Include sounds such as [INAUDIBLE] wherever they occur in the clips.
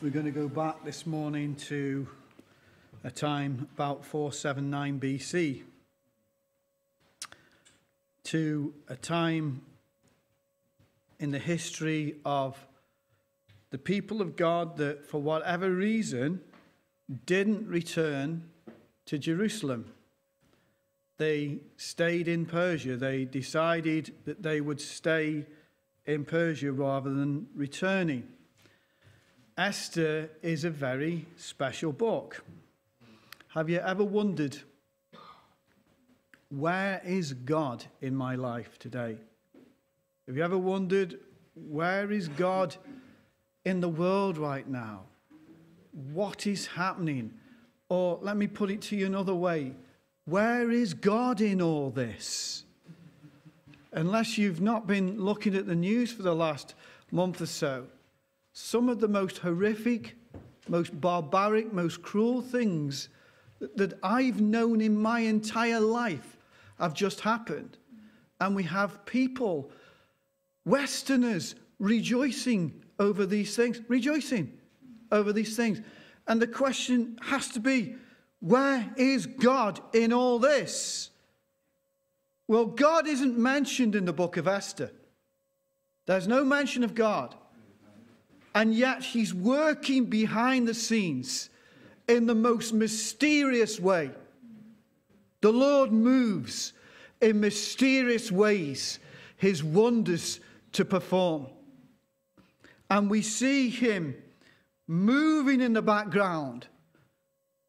We're going to go back this morning to a time about 479 BC, to a time in the history of the people of God that, for whatever reason, didn't return to Jerusalem. They stayed in Persia. They decided that they would stay in Persia rather than returning. Esther is a very special book. Have you ever wondered, where is God in my life today? Have you ever wondered, where is God in the world right now? What is happening? Or let me put it to you another way where is God in all this? Unless you've not been looking at the news for the last month or so, some of the most horrific, most barbaric, most cruel things that, I've known in my entire life have just happened. And we have people, Westerners, rejoicing over these things, rejoicing over these things. And the question has to be where is God in all this? Well, God isn't mentioned in the book of Esther. There's no mention of God. And yet he's working behind the scenes in the most mysterious way. The Lord moves in mysterious ways his wonders to perform. And we see him moving in the background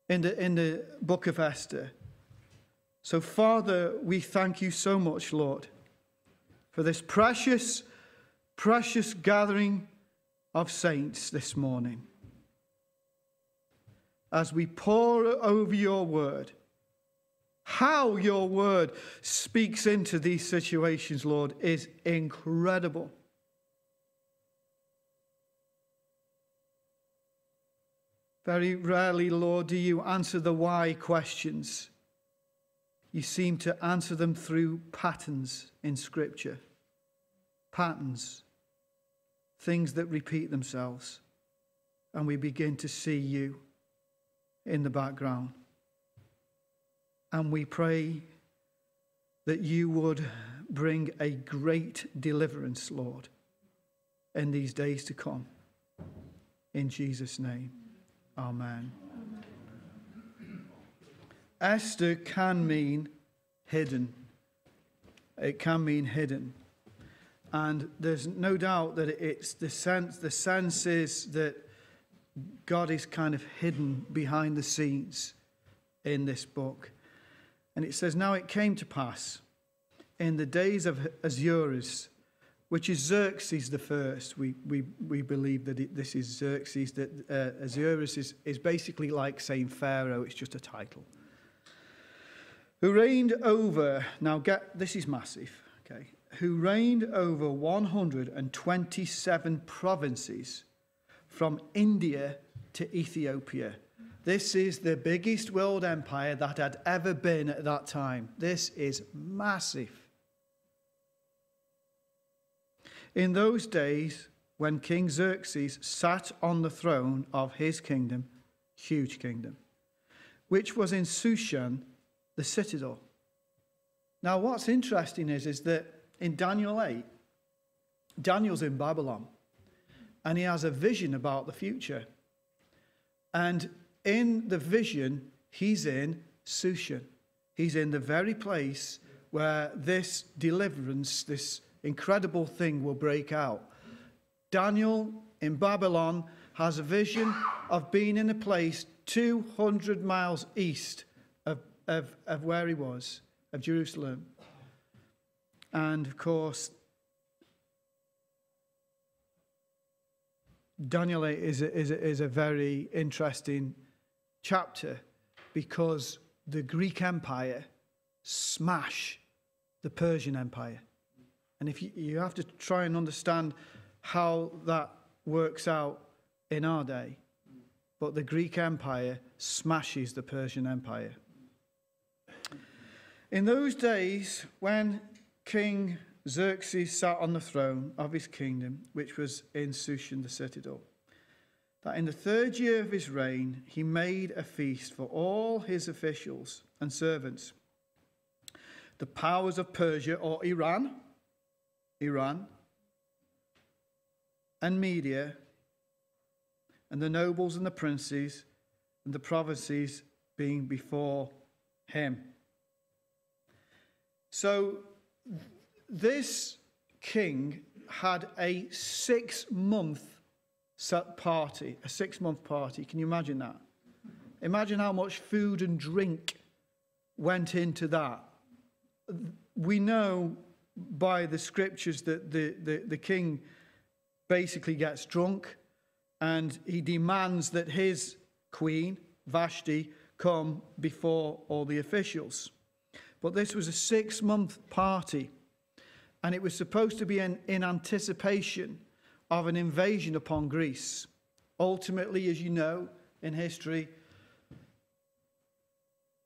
in the, in the book of Esther. So, Father, we thank you so much, Lord, for this precious, precious gathering of saints this morning. As we pore over your word, how your word speaks into these situations, Lord, is incredible. Very rarely, Lord, do you answer the why questions. You seem to answer them through patterns in Scripture. Patterns things that repeat themselves, and we begin to see you in the background. And we pray that you would bring a great deliverance, Lord, in these days to come. In Jesus' name, amen. amen. Esther can mean hidden. It can mean hidden. And there's no doubt that it's the sense, the sense is that God is kind of hidden behind the scenes in this book. And it says, Now it came to pass in the days of Ahasuerus, which is Xerxes the first. We, we, we believe that it, this is Xerxes, that uh, Ahasuerus is, is basically like saying Pharaoh, it's just a title. Who reigned over, now get, this is massive, okay, who reigned over 127 provinces from India to Ethiopia. This is the biggest world empire that had ever been at that time. This is massive. In those days, when King Xerxes sat on the throne of his kingdom, huge kingdom, which was in Shushan, the citadel. Now, what's interesting is, is that in Daniel 8, Daniel's in Babylon and he has a vision about the future. And in the vision, he's in Shushan. He's in the very place where this deliverance, this incredible thing will break out. Daniel in Babylon has a vision of being in a place 200 miles east of, of, of where he was, of Jerusalem. And of course, Daniel 8 is a, is a, is a very interesting chapter because the Greek Empire smash the Persian Empire. And if you, you have to try and understand how that works out in our day, but the Greek Empire smashes the Persian Empire. In those days, when King Xerxes sat on the throne of his kingdom, which was in Shushan the citadel. that in the third year of his reign he made a feast for all his officials and servants. The powers of Persia or Iran, Iran, and Media, and the nobles and the princes and the provinces being before him. So this king had a six month party, a six month party. Can you imagine that? Imagine how much food and drink went into that. We know by the scriptures that the, the, the king basically gets drunk and he demands that his queen, Vashti, come before all the officials. But this was a six month party, and it was supposed to be in, in anticipation of an invasion upon Greece. Ultimately, as you know in history,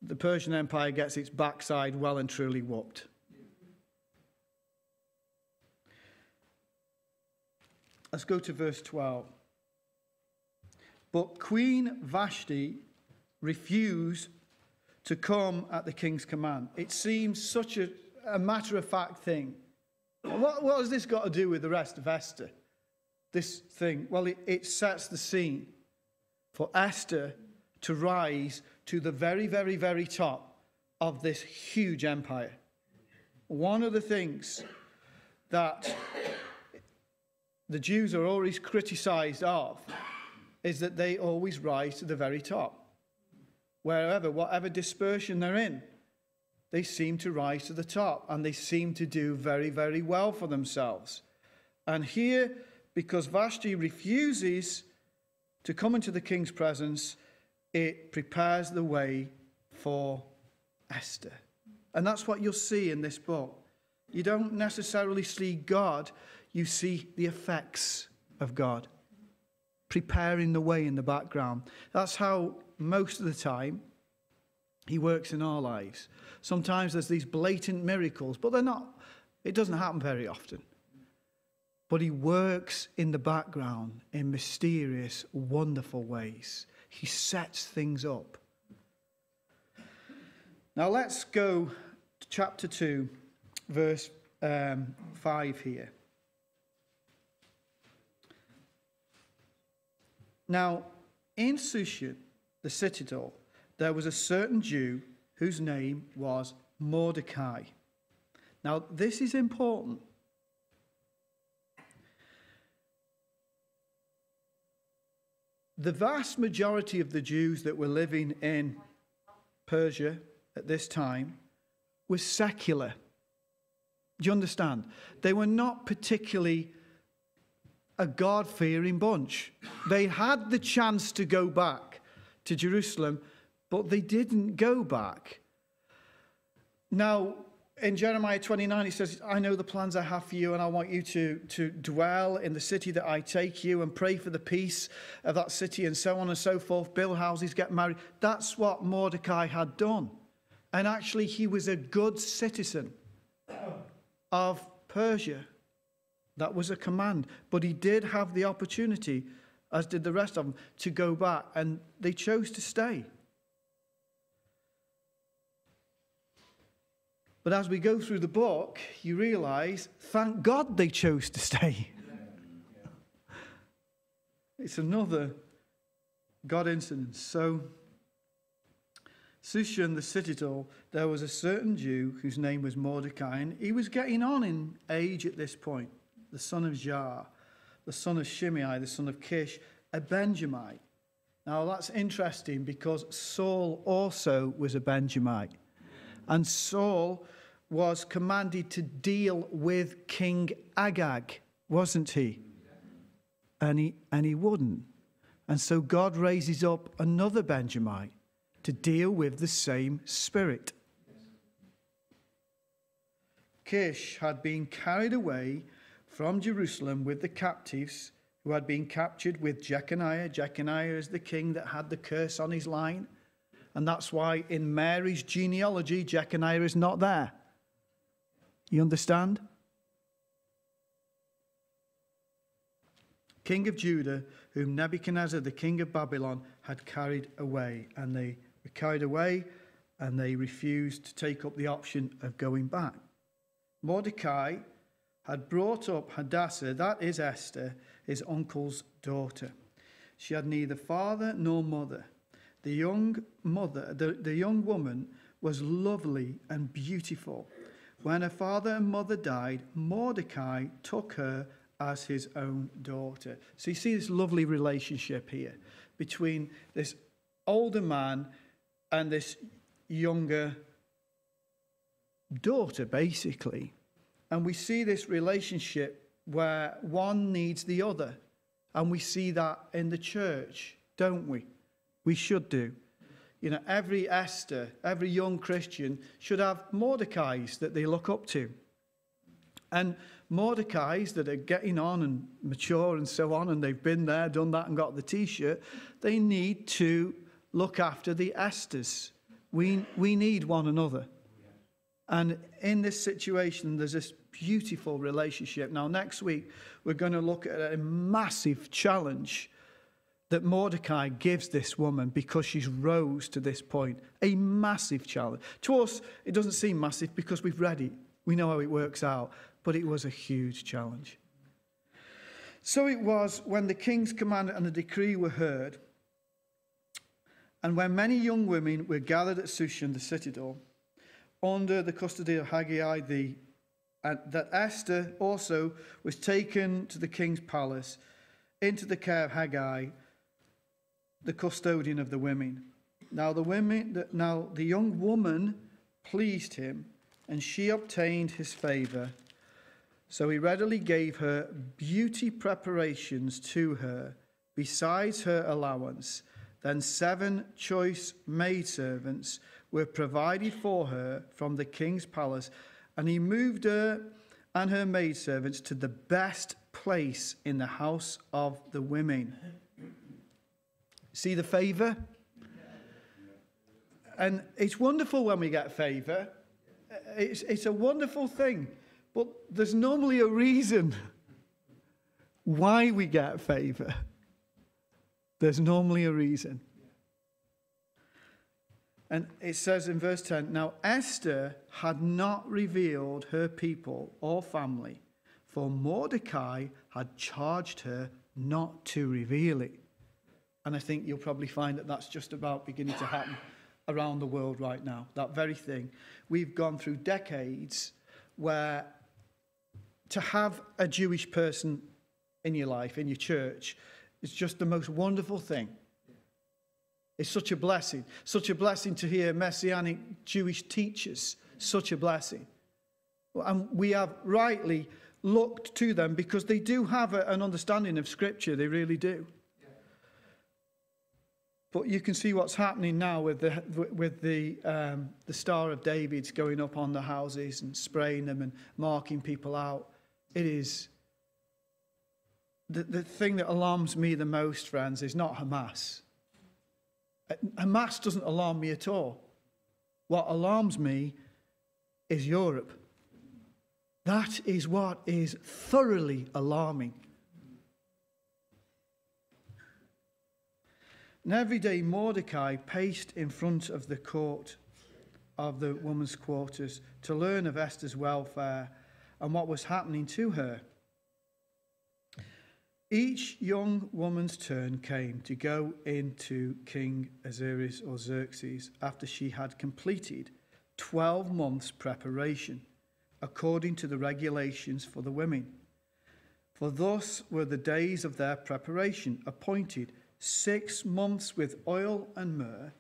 the Persian Empire gets its backside well and truly whooped. Let's go to verse 12. But Queen Vashti refused to come at the king's command. It seems such a, a matter of fact thing. What, what has this got to do with the rest of Esther? This thing? Well, it, it sets the scene for Esther to rise to the very, very, very top of this huge empire. One of the things that the Jews are always criticized of is that they always rise to the very top wherever, whatever dispersion they're in, they seem to rise to the top and they seem to do very, very well for themselves. And here, because Vashti refuses to come into the king's presence, it prepares the way for Esther. And that's what you'll see in this book. You don't necessarily see God, you see the effects of God preparing the way in the background. That's how most of the time, he works in our lives. Sometimes there's these blatant miracles, but they're not, it doesn't happen very often. But he works in the background in mysterious, wonderful ways. He sets things up. Now let's go to chapter 2, verse um, 5 here. Now, in Shushan, the citadel, there was a certain Jew whose name was Mordecai. Now, this is important. The vast majority of the Jews that were living in Persia at this time were secular. Do you understand? They were not particularly a God fearing bunch. They had the chance to go back to Jerusalem, but they didn't go back. Now, in Jeremiah 29, he says, I know the plans I have for you, and I want you to, to dwell in the city that I take you and pray for the peace of that city, and so on and so forth. Build houses, get married. That's what Mordecai had done. And actually, he was a good citizen of Persia. That was a command. But he did have the opportunity as did the rest of them, to go back, and they chose to stay. But as we go through the book, you realize, thank God they chose to stay. [LAUGHS] it's another God incident. So, Shushan, the citadel, there was a certain Jew whose name was Mordecai, and he was getting on in age at this point, the son of Jair the son of Shimei, the son of Kish, a Benjamite. Now that's interesting because Saul also was a Benjamite. And Saul was commanded to deal with King Agag, wasn't he? And he, and he wouldn't. And so God raises up another Benjamite to deal with the same spirit. Kish had been carried away from Jerusalem with the captives who had been captured with Jeconiah. Jeconiah is the king that had the curse on his line. And that's why in Mary's genealogy, Jeconiah is not there. You understand? king of Judah, whom Nebuchadnezzar, the king of Babylon, had carried away. And they were carried away and they refused to take up the option of going back. Mordecai had brought up Hadassah, that is Esther, his uncle's daughter. She had neither father nor mother. The young mother, the, the young woman was lovely and beautiful. When her father and mother died, Mordecai took her as his own daughter. So you see this lovely relationship here between this older man and this younger daughter, basically. And we see this relationship where one needs the other. And we see that in the church, don't we? We should do. You know, every Esther, every young Christian should have Mordecai's that they look up to. And Mordecai's that are getting on and mature and so on, and they've been there, done that, and got the t shirt, they need to look after the Esthers. We, we need one another. And in this situation, there's this beautiful relationship. Now, next week, we're going to look at a massive challenge that Mordecai gives this woman because she's rose to this point. A massive challenge. To us, it doesn't seem massive because we've read it. We know how it works out but it was a huge challenge. So it was when the king's command and the decree were heard, and when many young women were gathered at Shushan, the citadel, under the custody of Haggai, the, and that Esther also was taken to the king's palace into the care of Haggai, the custodian of the women. Now the women, now the young woman pleased him, and she obtained his favor so he readily gave her beauty preparations to her, besides her allowance. Then seven choice maidservants were provided for her from the king's palace, and he moved her and her maidservants to the best place in the house of the women. See the favor? And it's wonderful when we get favor. It's, it's a wonderful thing. But there's normally a reason why we get favor. There's normally a reason. And it says in verse 10 Now Esther had not revealed her people or family, for Mordecai had charged her not to reveal it. And I think you'll probably find that that's just about beginning to happen around the world right now. That very thing. We've gone through decades where to have a Jewish person in your life, in your church, is just the most wonderful thing. It's such a blessing. Such a blessing to hear messianic Jewish teachers. Such a blessing. And we have rightly looked to them because they do have a, an understanding of Scripture. They really do. But you can see what's happening now with the, with the, um, the Star of David's going up on the houses and spraying them and marking people out. It is. The, the thing that alarms me the most, friends, is not Hamas. Uh, Hamas doesn't alarm me at all. What alarms me is Europe. That is what is thoroughly alarming. And every day Mordecai paced in front of the court of the woman's quarters to learn of Esther's welfare and what was happening to her. Each young woman's turn came to go into King Ahasuerus or Xerxes after she had completed 12 months' preparation, according to the regulations for the women. For thus were the days of their preparation appointed six months with oil and myrrh,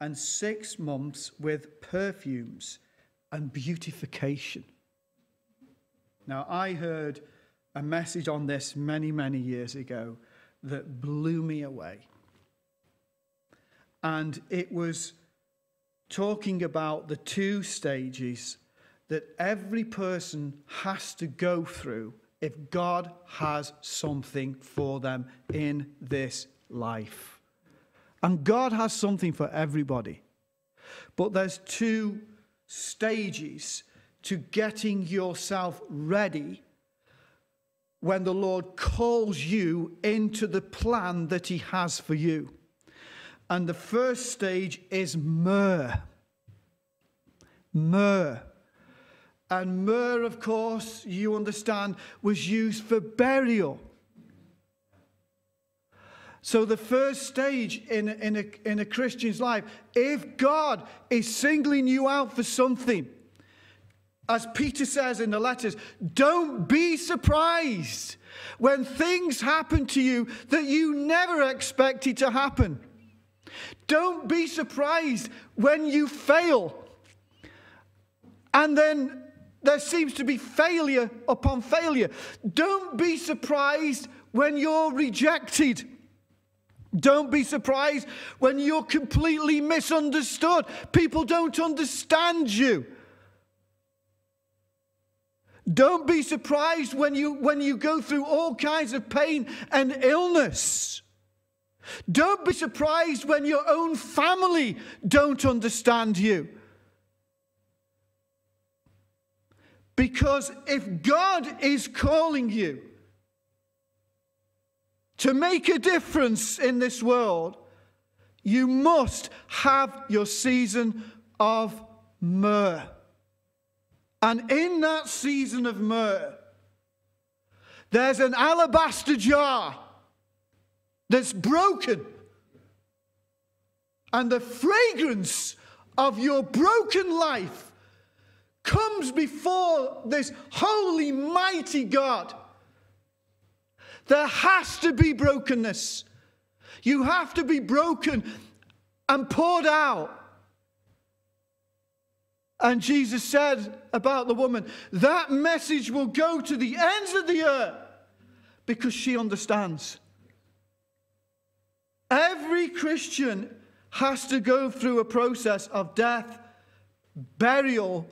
and six months with perfumes and beautification. Now, I heard a message on this many, many years ago that blew me away. And it was talking about the two stages that every person has to go through if God has something for them in this life. And God has something for everybody. But there's two stages to getting yourself ready when the Lord calls you into the plan that He has for you. And the first stage is myrrh. Myrrh. And myrrh, of course, you understand, was used for burial. So, the first stage in in, a, in a Christian's life, if God is singling you out for something, as Peter says in the letters, don't be surprised when things happen to you that you never expected to happen. Don't be surprised when you fail. And then there seems to be failure upon failure. Don't be surprised when you're rejected. Don't be surprised when you're completely misunderstood. People don't understand you. Don't be surprised when you, when you go through all kinds of pain and illness. Don't be surprised when your own family don't understand you. Because if God is calling you to make a difference in this world, you must have your season of myrrh. And in that season of myrrh, there's an alabaster jar that's broken. And the fragrance of your broken life comes before this holy, mighty God. There has to be brokenness. You have to be broken and poured out. And Jesus said about the woman, that message will go to the ends of the earth because she understands. Every Christian has to go through a process of death, burial.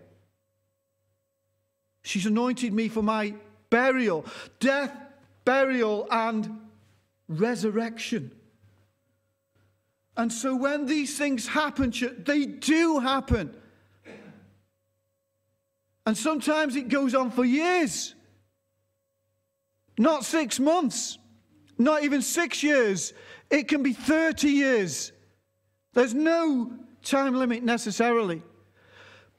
She's anointed me for my burial, death, burial, and resurrection. And so when these things happen, they do happen. And sometimes it goes on for years, not six months, not even six years. It can be 30 years. There's no time limit necessarily.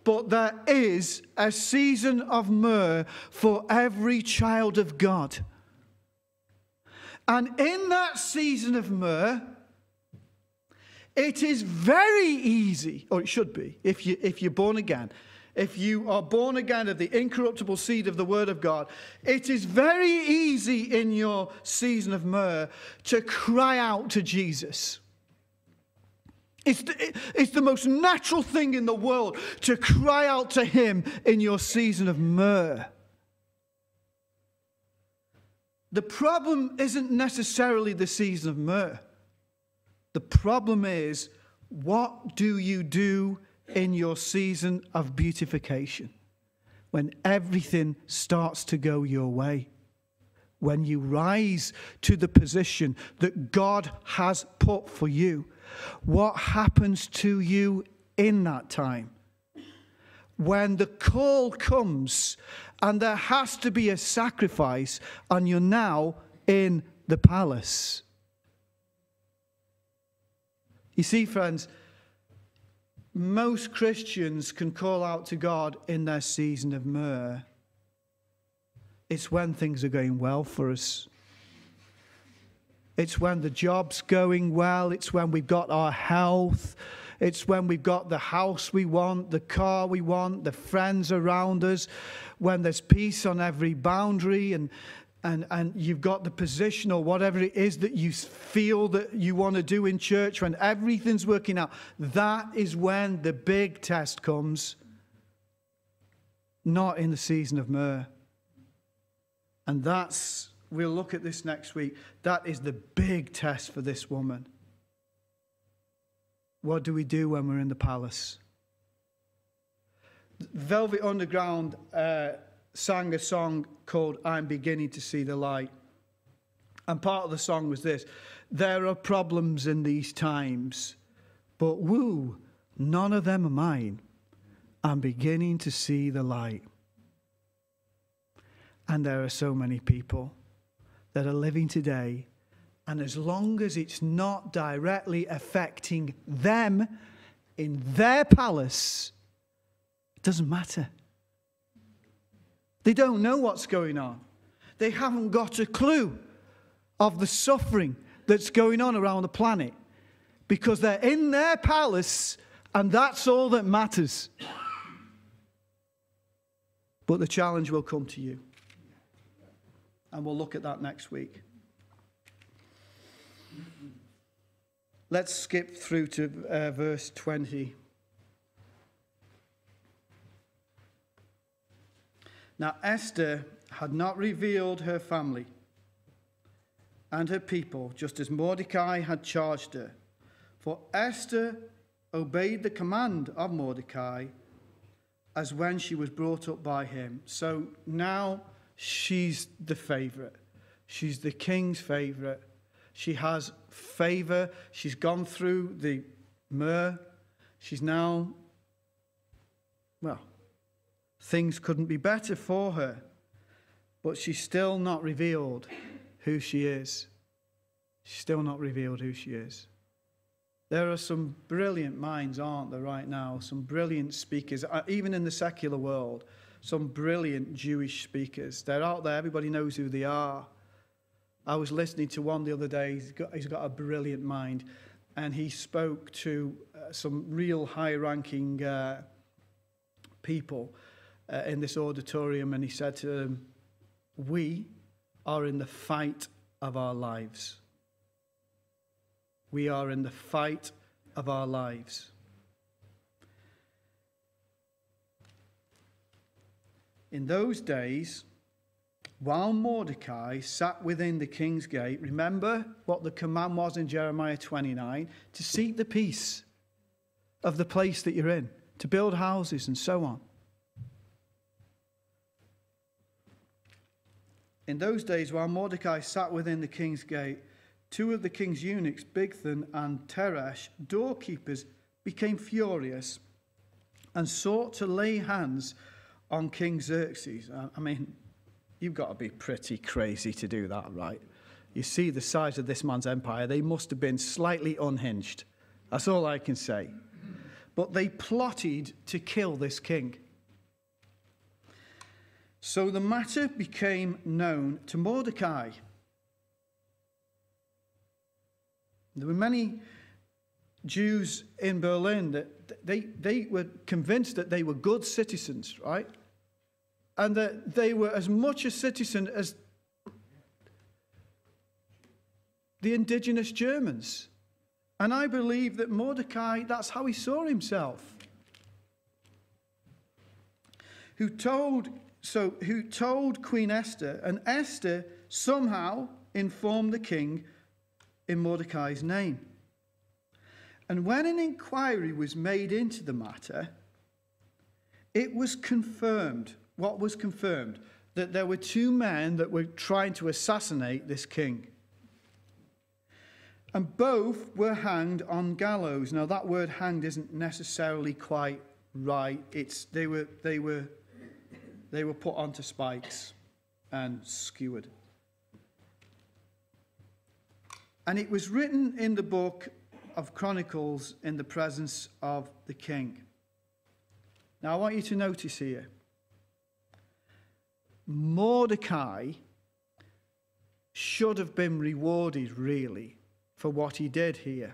But there is a season of myrrh for every child of God. And in that season of myrrh, it is very easy, or it should be, if, you, if you're born again, if you are born again of the incorruptible seed of the Word of God, it is very easy in your season of myrrh to cry out to Jesus. It's the, it's the most natural thing in the world to cry out to Him in your season of myrrh. The problem isn't necessarily the season of myrrh. The problem is, what do you do in your season of beautification, when everything starts to go your way, when you rise to the position that God has put for you, what happens to you in that time? When the call comes and there has to be a sacrifice, and you're now in the palace. You see, friends, most Christians can call out to God in their season of myrrh. It's when things are going well for us. It's when the job's going well. It's when we've got our health. It's when we've got the house we want, the car we want, the friends around us, when there's peace on every boundary and, and, and you've got the position or whatever it is that you feel that you want to do in church, when everything's working out, that is when the big test comes, not in the season of myrrh. And that's, we'll look at this next week, that is the big test for this woman. What do we do when we're in the palace? Velvet Underground. Uh, sang a song called I'm Beginning to See the Light. And part of the song was this There are problems in these times, but woo, none of them are mine. I'm beginning to see the light. And there are so many people that are living today. And as long as it's not directly affecting them in their palace, it doesn't matter. They don't know what's going on. They haven't got a clue of the suffering that's going on around the planet because they're in their palace and that's all that matters. But the challenge will come to you. And we'll look at that next week. Let's skip through to uh, verse 20. Now, Esther had not revealed her family and her people, just as Mordecai had charged her. For Esther obeyed the command of Mordecai as when she was brought up by him. So now she's the favorite. She's the king's favorite. She has favor. She's gone through the myrrh. She's now, well, Things couldn't be better for her, but she's still not revealed who she is. She's still not revealed who she is. There are some brilliant minds, aren't there, right now? Some brilliant speakers, uh, even in the secular world, some brilliant Jewish speakers. They're out there, everybody knows who they are. I was listening to one the other day, he's got, he's got a brilliant mind, and he spoke to uh, some real high ranking uh, people uh, in this auditorium and he said to them, We are in the fight of our lives. We are in the fight of our lives. In those days, while Mordecai sat within the king's gate, remember what the command was in Jeremiah 29 to seek the peace of the place that you're in, to build houses and so on. In those days, while Mordecai sat within the king's gate, two of the king's eunuchs, Bigthan and Teresh, doorkeepers, became furious and sought to lay hands on King Xerxes. Uh, I mean, you've got to be pretty crazy to do that, right? You see the size of this man's empire, they must have been slightly unhinged. That's all I can say. But they plotted to kill this king. So the matter became known to Mordecai. There were many Jews in Berlin that they, they were convinced that they were good citizens, right? And that they were as much a citizen as the indigenous Germans. And I believe that Mordecai, that's how he saw himself. Who told so who told Queen Esther, and Esther somehow informed the king in Mordecai's name. And when an inquiry was made into the matter, it was confirmed. What was confirmed? That there were two men that were trying to assassinate this king. And both were hanged on gallows. Now, that word hanged isn't necessarily quite right. It's, they, were, they were they were put onto spikes and skewered. And it was written in the book of Chronicles in the presence of the king. Now, I want you to notice here Mordecai should have been rewarded, really, for what he did here.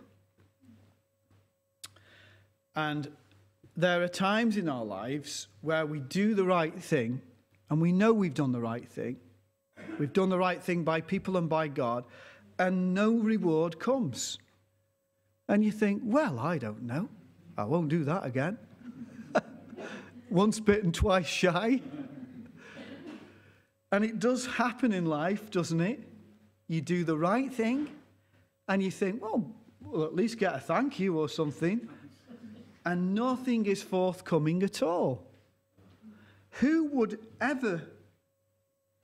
And there are times in our lives where we do the right thing and we know we've done the right thing. We've done the right thing by people and by God, and no reward comes. And you think, well, I don't know. I won't do that again. [LAUGHS] Once bitten, twice shy. And it does happen in life, doesn't it? You do the right thing, and you think, well, we'll at least get a thank you or something and nothing is forthcoming at all. Who would ever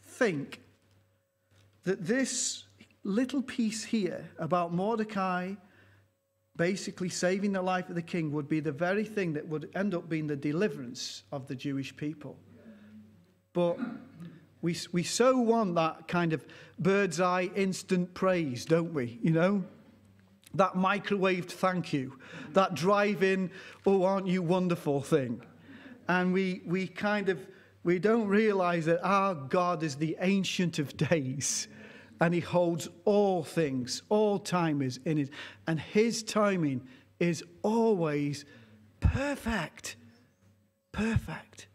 think that this little piece here about Mordecai basically saving the life of the king would be the very thing that would end up being the deliverance of the Jewish people? But We, we so want that kind of bird's eye instant praise, don't we? You know? That microwaved thank you, that drive in, oh, aren't you wonderful thing. And we, we kind of, we don't realize that our God is the ancient of days and he holds all things, all time is in his, and his timing is always perfect. Perfect.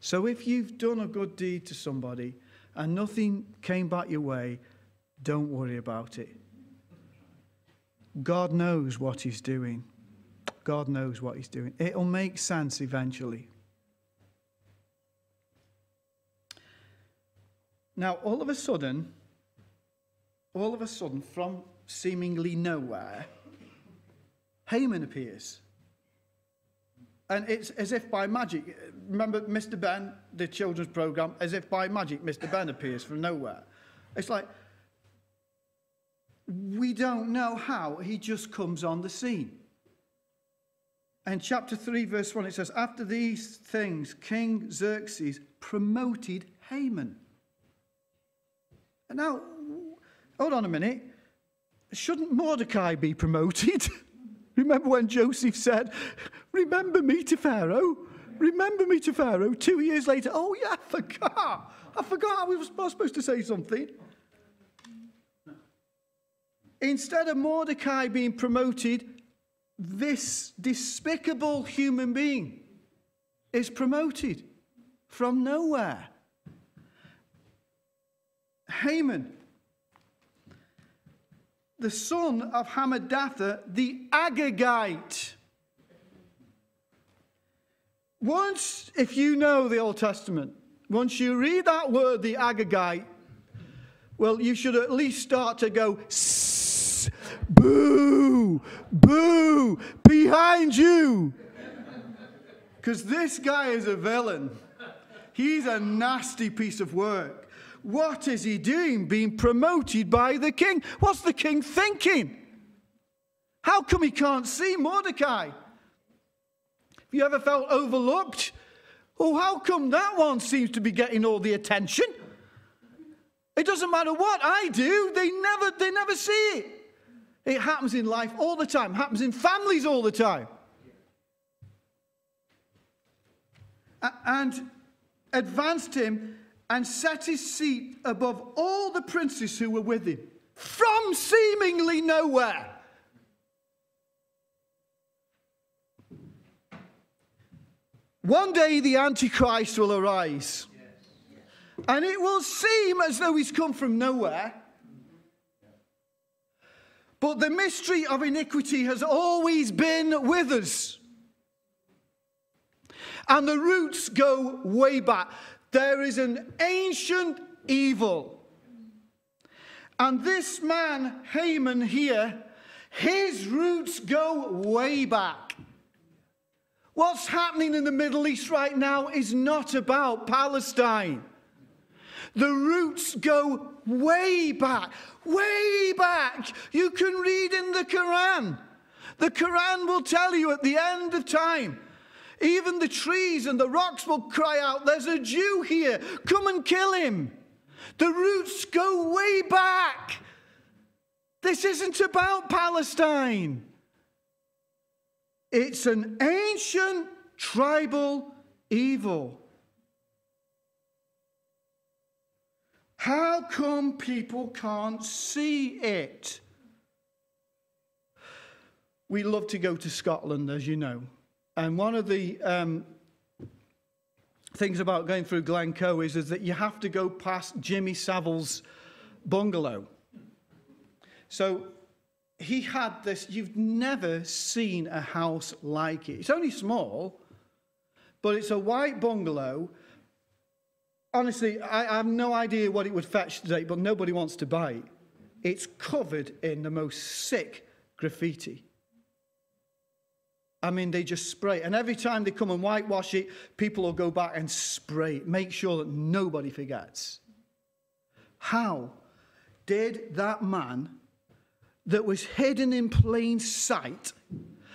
So if you've done a good deed to somebody and nothing came back your way, don't worry about it. God knows what he's doing. God knows what he's doing. It'll make sense eventually. Now, all of a sudden, all of a sudden, from seemingly nowhere, Haman appears. And it's as if by magic. Remember Mr. Benn, the children's program? As if by magic, Mr. Benn appears from nowhere. It's like, we don't know how. He just comes on the scene. And chapter 3, verse 1, it says, After these things, King Xerxes promoted Haman. And now, hold on a minute. Shouldn't Mordecai be promoted? [LAUGHS] Remember when Joseph said, Remember me to Pharaoh? Remember me to Pharaoh? Two years later, oh yeah, I forgot. I forgot I was supposed to say something. Instead of Mordecai being promoted, this despicable human being is promoted from nowhere. Haman the son of Hammedatha the Agagite. Once, if you know the Old Testament, once you read that word, the Agagite, well, you should at least start to go, boo, boo, behind you. Because this guy is a villain. He's a nasty piece of work. What is he doing being promoted by the king? What's the king thinking? How come he can't see Mordecai? Have you ever felt overlooked? Oh, how come that one seems to be getting all the attention? It doesn't matter what I do, they never, they never see it. It happens in life all the time, happens in families all the time. And advanced him and set his seat above all the princes who were with him from seemingly nowhere. One day the Antichrist will arise. And it will seem as though he's come from nowhere. But the mystery of iniquity has always been with us. And the roots go way back. There is an ancient evil. And this man, Haman, here, his roots go way back. What's happening in the Middle East right now is not about Palestine. The roots go way back, way back. You can read in the Quran. The Quran will tell you at the end of time even the trees and the rocks will cry out, There's a Jew here, come and kill him. The roots go way back. This isn't about Palestine. It's an ancient tribal evil. How come people can't see it? We love to go to Scotland, as you know. And one of the um, things about going through Glencoe is, is that you have to go past Jimmy Savile's bungalow. So he had this, you've never seen a house like it. It's only small, but it's a white bungalow. Honestly, I, I have no idea what it would fetch today, but nobody wants to buy it. It's covered in the most sick graffiti. I mean, they just spray. And every time they come and whitewash it, people will go back and spray it. Make sure that nobody forgets. How did that man that was hidden in plain sight,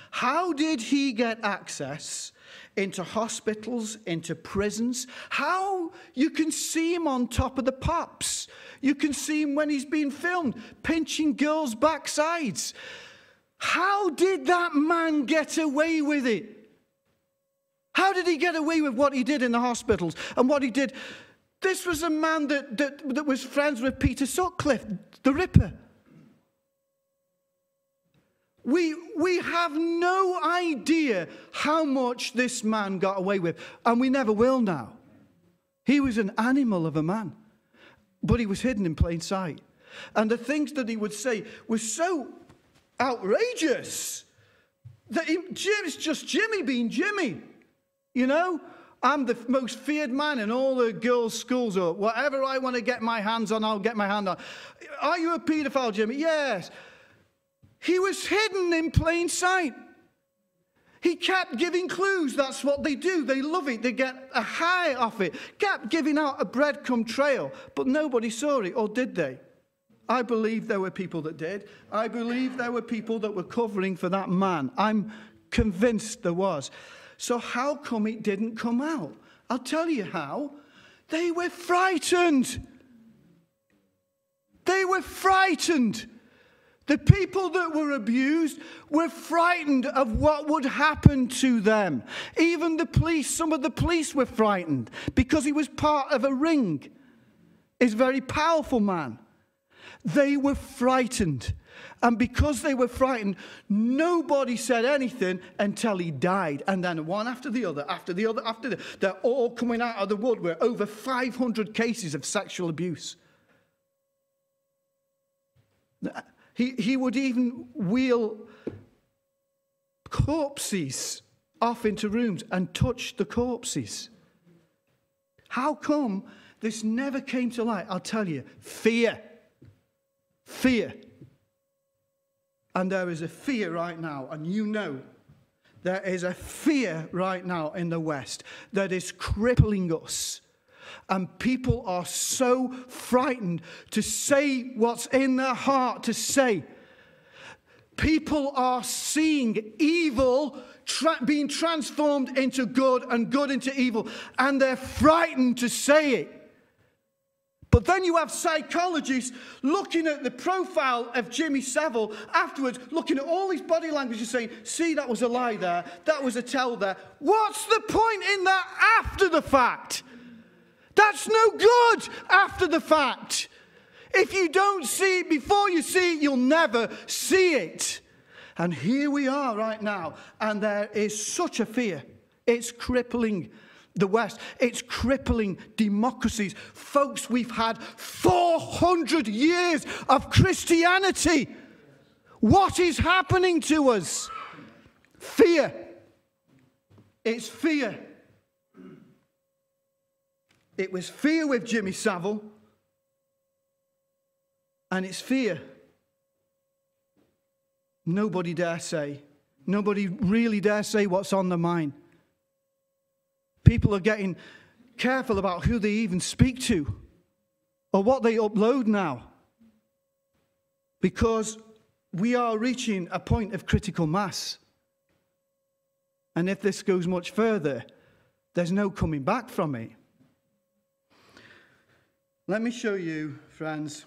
how did he get access into hospitals, into prisons. How you can see him on top of the pops. You can see him when he's being filmed, pinching girls' backsides. How did that man get away with it? How did he get away with what he did in the hospitals and what he did? This was a man that, that, that was friends with Peter Sutcliffe, the Ripper. We, we have no idea how much this man got away with, and we never will now. He was an animal of a man, but he was hidden in plain sight. And the things that he would say were so outrageous that he, it's just Jimmy being Jimmy. You know, I'm the most feared man in all the girls' schools, or whatever I want to get my hands on, I'll get my hand on. Are you a paedophile, Jimmy? Yes. He was hidden in plain sight. He kept giving clues. That's what they do. They love it. They get a high off it. Kept giving out a breadcrumb trail, but nobody saw it, or did they? I believe there were people that did. I believe there were people that were covering for that man. I'm convinced there was. So, how come it didn't come out? I'll tell you how. They were frightened. They were frightened. The people that were abused were frightened of what would happen to them. Even the police, some of the police were frightened because he was part of a ring. He's a very powerful man. They were frightened. And because they were frightened, nobody said anything until he died. And then one after the other, after the other, after the other, they're all coming out of the woodwork. Over 500 cases of sexual abuse. He, he would even wheel corpses off into rooms and touch the corpses. How come this never came to light? I'll tell you fear. Fear. And there is a fear right now, and you know there is a fear right now in the West that is crippling us. And people are so frightened to say what's in their heart to say. People are seeing evil tra- being transformed into good and good into evil, and they're frightened to say it. But then you have psychologists looking at the profile of Jimmy Savile afterwards, looking at all his body language and saying, see, that was a lie there, that was a tell there. What's the point in that after the fact? That's no good after the fact. If you don't see it before you see it, you'll never see it. And here we are right now, and there is such a fear. It's crippling the West. It's crippling democracies. Folks, we've had 400 years of Christianity. What is happening to us? Fear. It's fear. It was fear with Jimmy Savile, and it's fear. Nobody dare say. Nobody really dare say what's on their mind. People are getting careful about who they even speak to or what they upload now because we are reaching a point of critical mass. And if this goes much further, there's no coming back from it. Let me show you, friends,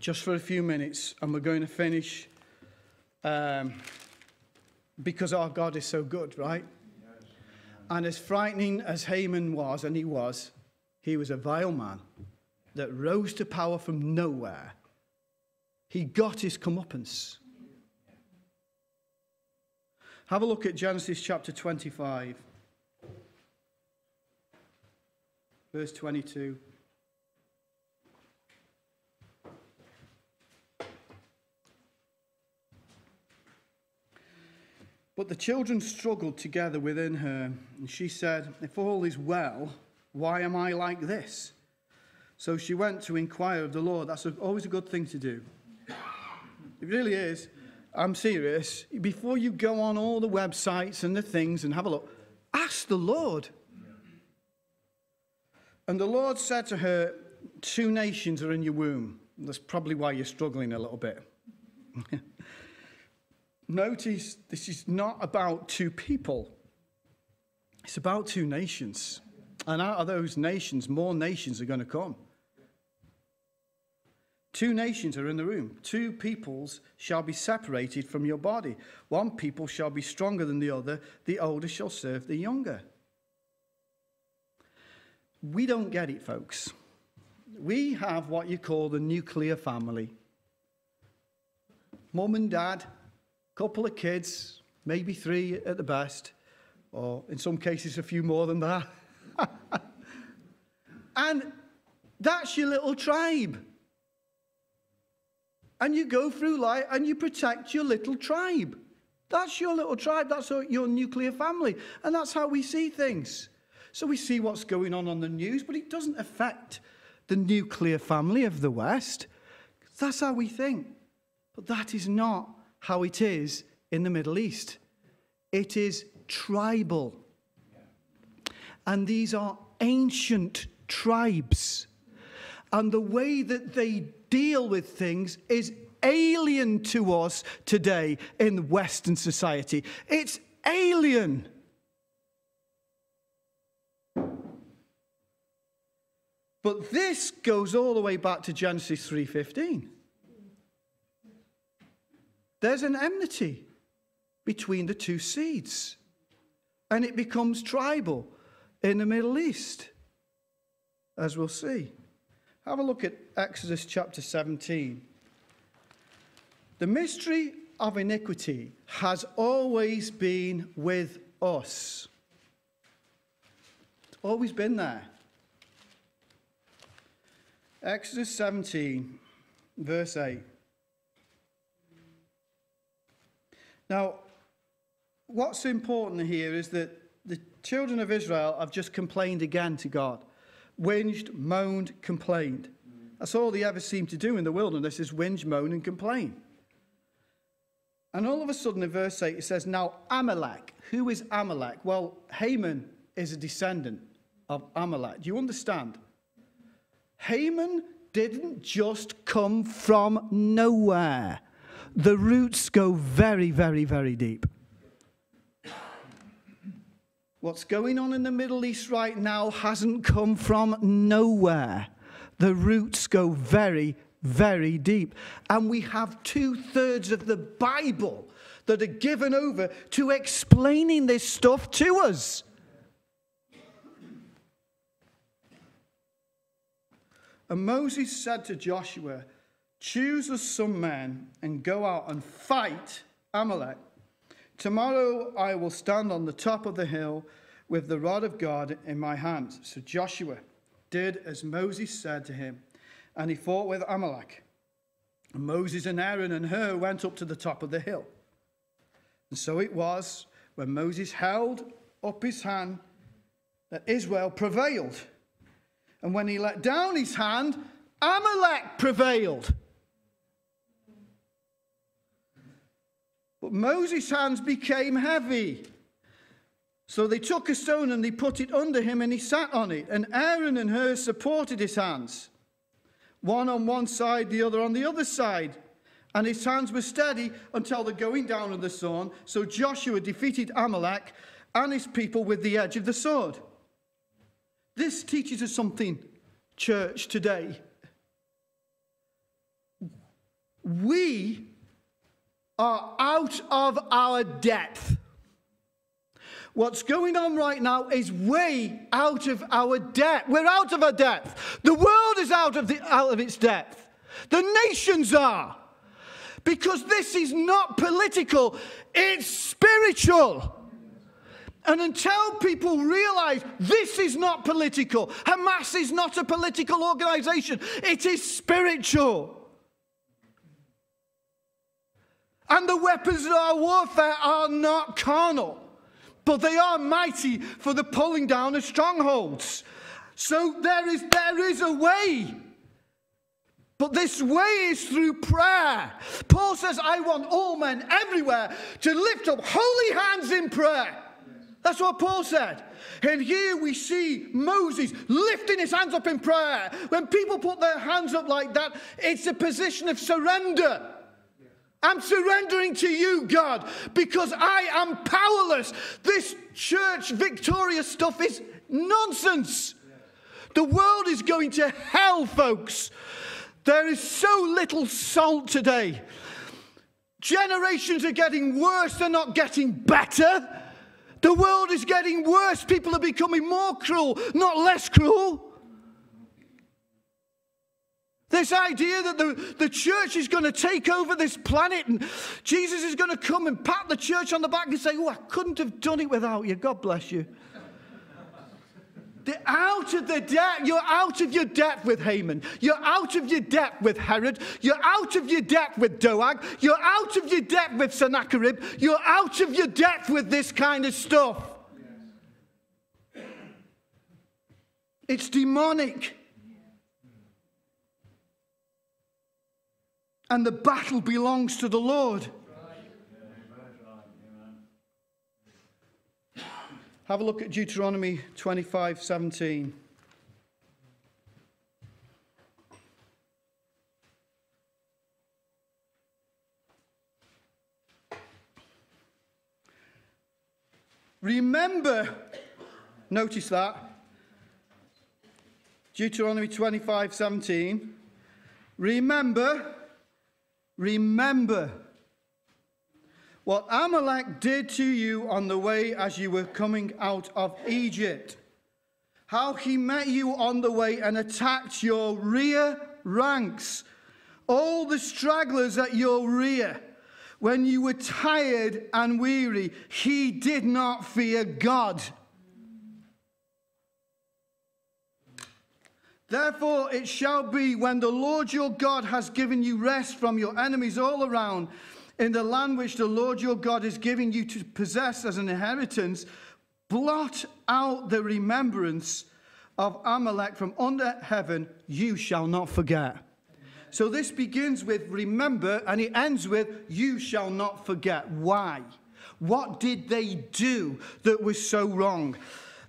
just for a few minutes, and we're going to finish um, because our God is so good, right? And as frightening as Haman was, and he was, he was a vile man that rose to power from nowhere. He got his comeuppance. Have a look at Genesis chapter 25, verse 22. But the children struggled together within her, and she said, If all is well, why am I like this? So she went to inquire of the Lord. That's always a good thing to do. It really is. I'm serious. Before you go on all the websites and the things and have a look, ask the Lord. And the Lord said to her, Two nations are in your womb. That's probably why you're struggling a little bit. [LAUGHS] Notice this is not about two people. It's about two nations. And out of those nations, more nations are going to come. Two nations are in the room. Two peoples shall be separated from your body. One people shall be stronger than the other. The older shall serve the younger. We don't get it, folks. We have what you call the nuclear family mum and dad, couple of kids, maybe three at the best, or in some cases, a few more than that. [LAUGHS] and that's your little tribe. And you go through life and you protect your little tribe. That's your little tribe. That's your nuclear family. And that's how we see things. So we see what's going on on the news, but it doesn't affect the nuclear family of the West. That's how we think. But that is not how it is in the Middle East. It is tribal. And these are ancient tribes. And the way that they deal with things is alien to us today in Western society. It's alien. But this goes all the way back to Genesis 3:15. There's an enmity between the two seeds. And it becomes tribal in the Middle East, as we'll see. Have a look at Exodus chapter 17. The mystery of iniquity has always been with us. It's always been there. Exodus 17, verse 8. Now, what's important here is that the children of Israel have just complained again to God. Whinged, moaned, complained. That's all they ever seem to do in the wilderness is whinge, moan, and complain. And all of a sudden in verse 8 it says, Now Amalek. Who is Amalek? Well, Haman is a descendant of Amalek. Do you understand? Haman didn't just come from nowhere. The roots go very, very, very deep. What's going on in the Middle East right now hasn't come from nowhere. The roots go very, very deep. And we have two thirds of the Bible that are given over to explaining this stuff to us. And Moses said to Joshua, Choose us some men and go out and fight Amalek. Tomorrow I will stand on the top of the hill with the rod of God in my hand. So Joshua did as Moses said to him, and he fought with Amalek. And Moses and Aaron and Hur went up to the top of the hill. And so it was when Moses held up his hand that Israel prevailed. And when he let down his hand, Amalek prevailed. But Moses' hands became heavy. So they took a stone and they put it under him and he sat on it. And Aaron and Hur supported his hands, one on one side, the other on the other side. And his hands were steady until the going down of the sun. So Joshua defeated Amalek and his people with the edge of the sword. This teaches us something, church, today. We are out of our depth. What's going on right now is way out of our depth. We're out of our depth. The world is out of, the, out of its depth. The nations are. Because this is not political, it's spiritual. And until people realize this is not political, Hamas is not a political organization, it is spiritual. And the weapons of our warfare are not carnal, but they are mighty for the pulling down of strongholds. So there is, there is a way. But this way is through prayer. Paul says, I want all men everywhere to lift up holy hands in prayer. That's what Paul said. And here we see Moses lifting his hands up in prayer. When people put their hands up like that, it's a position of surrender. I'm surrendering to you, God, because I am powerless. This church victorious stuff is nonsense. The world is going to hell, folks. There is so little salt today. Generations are getting worse, they're not getting better. The world is getting worse. People are becoming more cruel, not less cruel. This idea that the, the church is going to take over this planet and Jesus is going to come and pat the church on the back and say, Oh, I couldn't have done it without you. God bless you. They're out of the debt. You're out of your debt with Haman. You're out of your debt with Herod. You're out of your debt with Doeg. You're out of your debt with Sennacherib. You're out of your debt with this kind of stuff. It's demonic. And the battle belongs to the Lord. Have a look at Deuteronomy 25 17. Remember, notice that. Deuteronomy 25 17. Remember, remember what Amalek did to you on the way as you were coming out of Egypt. How he met you on the way and attacked your rear ranks, all the stragglers at your rear. When you were tired and weary, he did not fear God. Therefore, it shall be when the Lord your God has given you rest from your enemies all around in the land which the Lord your God is giving you to possess as an inheritance, blot out the remembrance of Amalek from under heaven, you shall not forget. So this begins with remember and it ends with you shall not forget. Why? What did they do that was so wrong?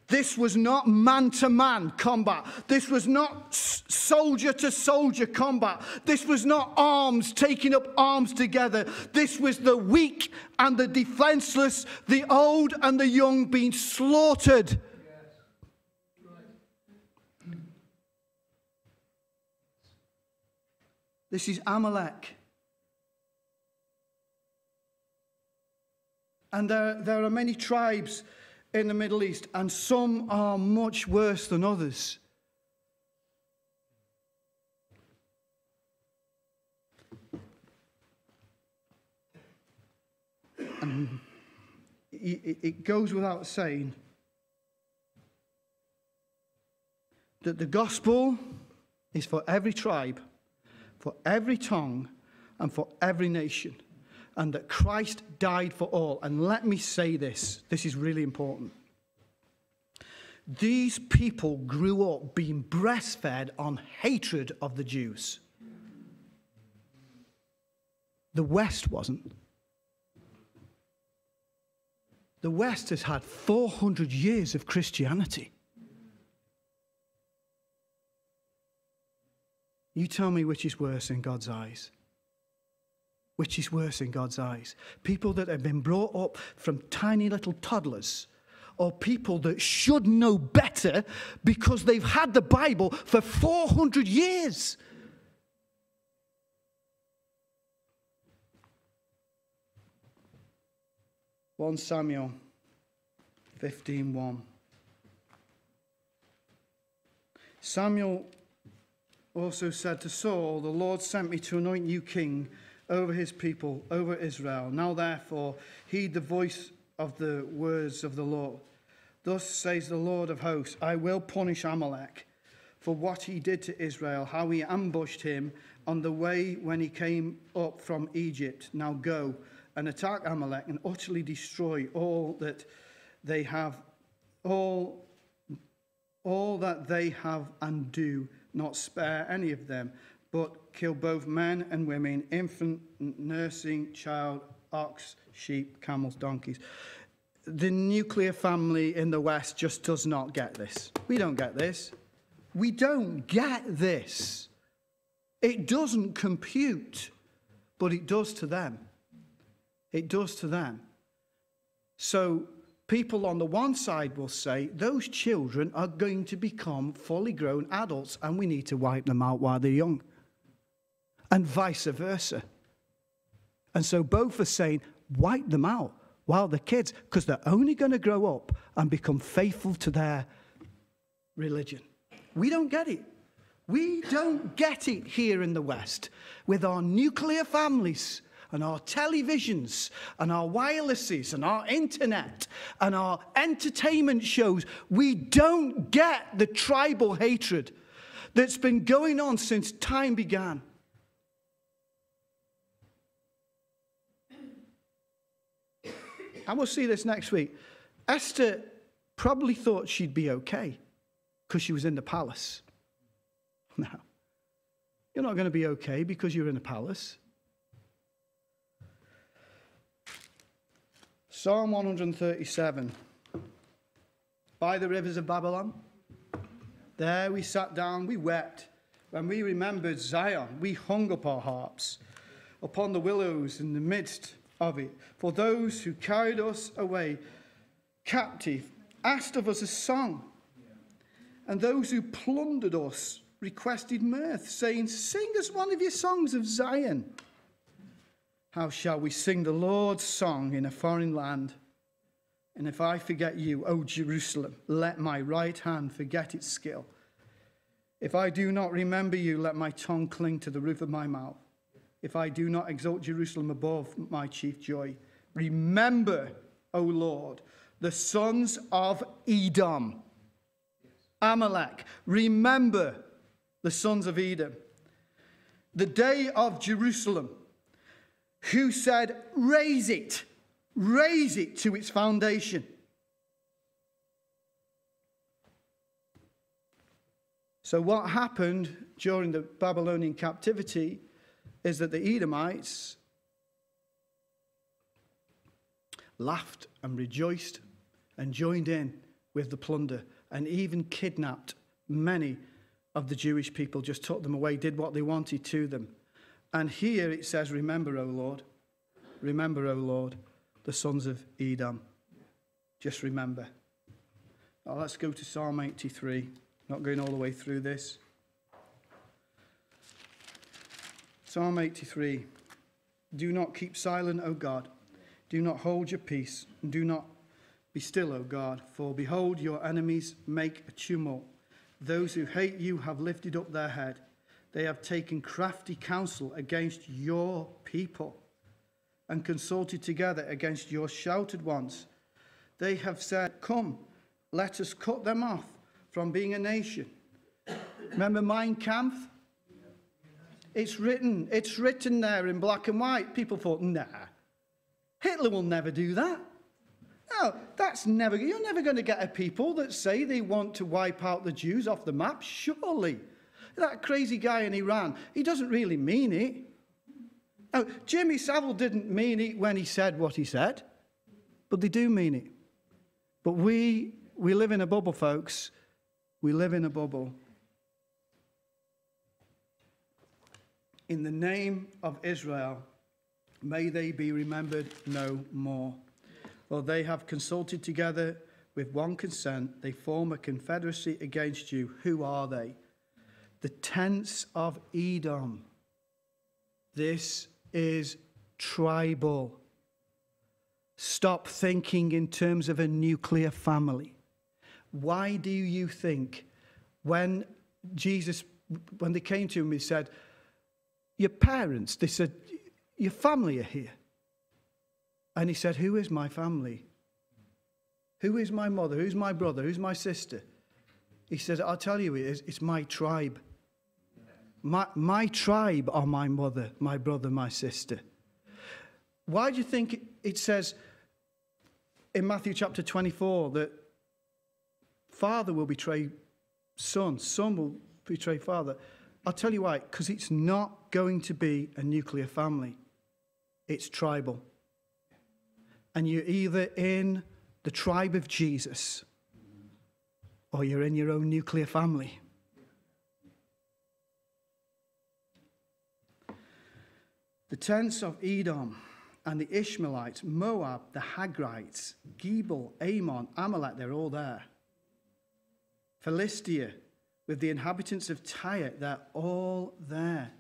This was not man to man combat. This was not soldier to soldier combat. This was not arms taking up arms together. This was the weak and the defenseless, the old and the young being slaughtered. This is Amalek. And there, there are many tribes in the Middle East, and some are much worse than others. Um, and it goes without saying that the gospel is for every tribe, for every tongue, and for every nation and that Christ died for all. And let me say this this is really important. These people grew up being breastfed on hatred of the Jews. The West wasn't. The West has had 400 years of Christianity. You tell me which is worse in God's eyes which is worse in God's eyes. People that have been brought up from tiny little toddlers, or people that should know better because they've had the Bible for 400 years. One Samuel 15:1. Samuel also said to Saul, The Lord sent me to anoint you king over his people, over Israel. Now, therefore, heed the voice of the words of the Lord. Thus says the Lord of hosts I will punish Amalek for what he did to Israel, how he ambushed him on the way when he came up from Egypt. Now go and attack Amalek and utterly destroy all that they have, all, all that they have and do, not spare any of them but kill both men and women, infant, nursing, child, ox, sheep, camels, donkeys. The nuclear family in the West just does not get this. We don't get this. We don't get this. It doesn't compute. but it does to them. It does to them. So people on the one side will say those children are going to become fully grown adults and we need to wipe them out while they're young. And vice versa. And so both are saying wipe them out while they're kids because they're only going to grow up and become faithful to their religion. We don't get it. We don't get it here in the West with our nuclear families and our televisions and our wirelesses and our internet and our entertainment shows. We don't get the tribal hatred that's been going on since time began. And we'll see this next week. Esther probably thought she'd be okay because she was in the palace. [LAUGHS] Now, you're not going to be okay because you're in a palace. Psalm 137 By the rivers of Babylon, there we sat down, we wept. When we remembered Zion, we hung up our harps upon the willows in the midst of it. For those who carried us away captive asked of us a song, and those who plundered us requested mirth, saying, Sing us one of your songs of Zion. How shall we sing the Lord's song in a foreign land? And if I forget you, O Jerusalem, let my right hand forget its skill. If I do not remember you, let my tongue cling to the roof of my mouth. If I do not exalt Jerusalem above my chief joy, remember, O Lord, the sons of Edom, Amalek. Remember the sons of Edom. The day of Jerusalem, who said, Raise it, raise it to its foundation. So, what happened during the Babylonian captivity is that the Edomites laughed and rejoiced and joined in with the plunder and even kidnapped many of the Jewish people, just took them away, did what they wanted to them. And here it says, Remember, O Lord, remember, O Lord, the sons of Edom. Just remember. Now let's go to Psalm 83. Not going all the way through this. Psalm 83 Do not keep silent, O God. Do not hold your peace. And do not be still, O God. For behold, your enemies make a tumult. Those who hate you have lifted up their head. They have taken crafty counsel against your people and consulted together against your shouted ones. They have said, Come, let us cut them off from being a nation. Remember Mein Kampf? It's written, it's written there in black and white. People thought, nah, Hitler will never do that. No, that's never, you're never going to get a people that say they want to wipe out the Jews off the map, surely. That crazy guy in Iran, he doesn't really mean it. Now, Jimmy Savile didn't mean it when he said what he said, but they do mean it. But we, we live in a bubble, folks. We live in a bubble. In the name of Israel, may they be remembered no more. For they have consulted together with one consent, they form a confederacy against you. Who are they? The tents of Edom. This is tribal. Stop thinking in terms of a nuclear family. Why do you think when Jesus, when they came to him, he said, Your parents, they said, Your family are here. And he said, Who is my family? Who is my mother? Who's my brother? Who's my sister? He said, I'll tell you, it is, it's my tribe. My, my tribe are my mother, my brother, my sister. Why do you think it says in Matthew chapter 24 that father will betray son, son will betray father? I'll tell you why, because it's not going to be a nuclear family, it's tribal and you're either in the tribe of Jesus or you're in your own nuclear family. The tents of Edom and the Ishmaelites, Moab, the Hagrites, Gebal, Ammon, Amalek, they're all there. Philistia, with the inhabitants of Tyre, they're all there,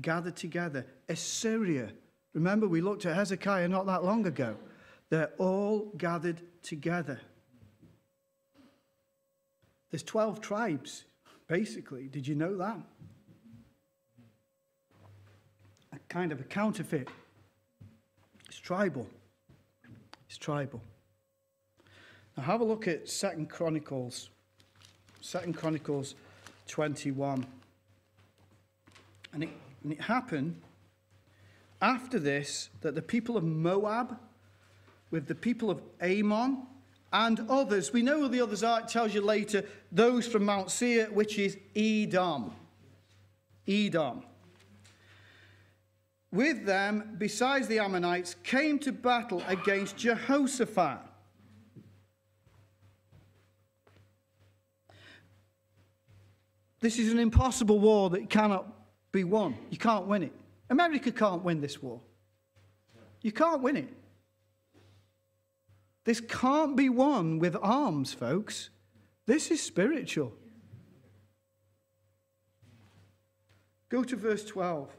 gathered together. Assyria, remember we looked at Hezekiah not that long ago. They're all gathered together. There's 12 tribes, basically. Did you know that? A kind of a counterfeit. It's tribal. It's tribal. Now have a look at Second Chronicles. Second Chronicles 21. And it, and it happened after this that the people of Moab, with the people of Ammon, and others. We know who the others are. It tells you later those from Mount Seir, which is Edom. Edom. With them, besides the Ammonites, came to battle against Jehoshaphat. This is an impossible war that cannot be won. You can't win it. America can't win this war. You can't win it. This can't be won with arms, folks. This is spiritual. Go to verse 12.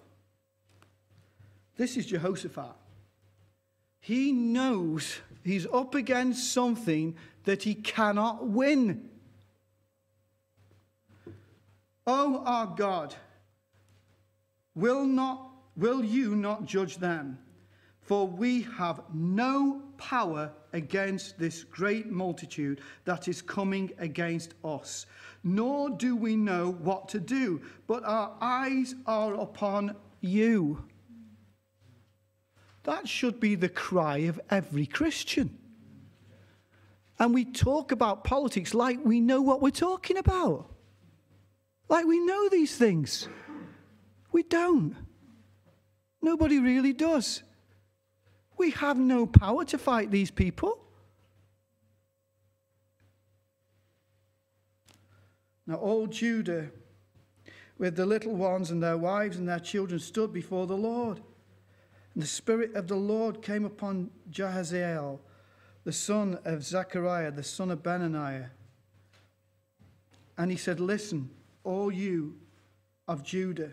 This is Jehoshaphat. He knows he's up against something that he cannot win. Oh, our God, will, not, will you not judge them? For we have no power against this great multitude that is coming against us, nor do we know what to do, but our eyes are upon you. That should be the cry of every Christian. And we talk about politics like we know what we're talking about. Like we know these things. We don't. Nobody really does. We have no power to fight these people. Now, all Judah, with the little ones and their wives and their children, stood before the Lord. And the Spirit of the Lord came upon Jahaziel, the son of Zechariah, the son of Benaniah. And he said, Listen, all you of Judah,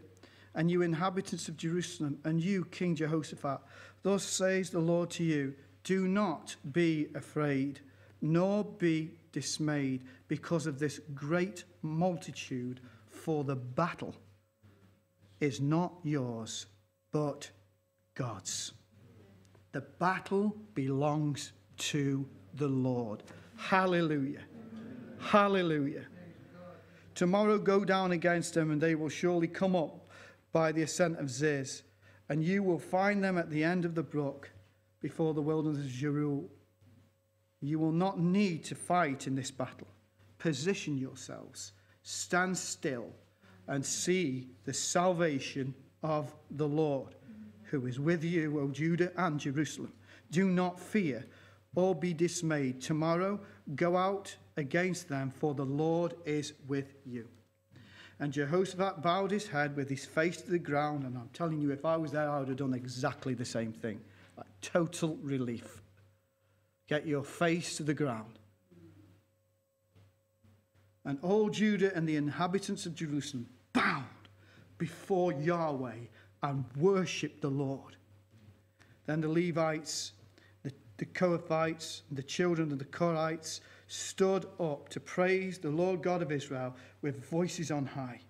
and you inhabitants of Jerusalem, and you, King Jehoshaphat, thus says the Lord to you Do not be afraid, nor be dismayed because of this great multitude, for the battle is not yours, but God's. The battle belongs to the Lord. Hallelujah. Hallelujah. Tomorrow go down against them, and they will surely come up by the ascent of Ziz, and you will find them at the end of the brook before the wilderness of Jeruel. You will not need to fight in this battle. Position yourselves, stand still, and see the salvation of the Lord, who is with you, O Judah and Jerusalem. Do not fear or be dismayed. Tomorrow go out against them, for the Lord is with you. And Jehoshaphat bowed his head with his face to the ground. And I'm telling you, if I was there, I would have done exactly the same thing. Like total relief. Get your face to the ground. And all Judah and the inhabitants of Jerusalem bowed before Yahweh and worshipped the Lord. Then the Levites, the, the Kohathites, the children of the Korahites stood up to praise the Lord God of Israel with voices on high.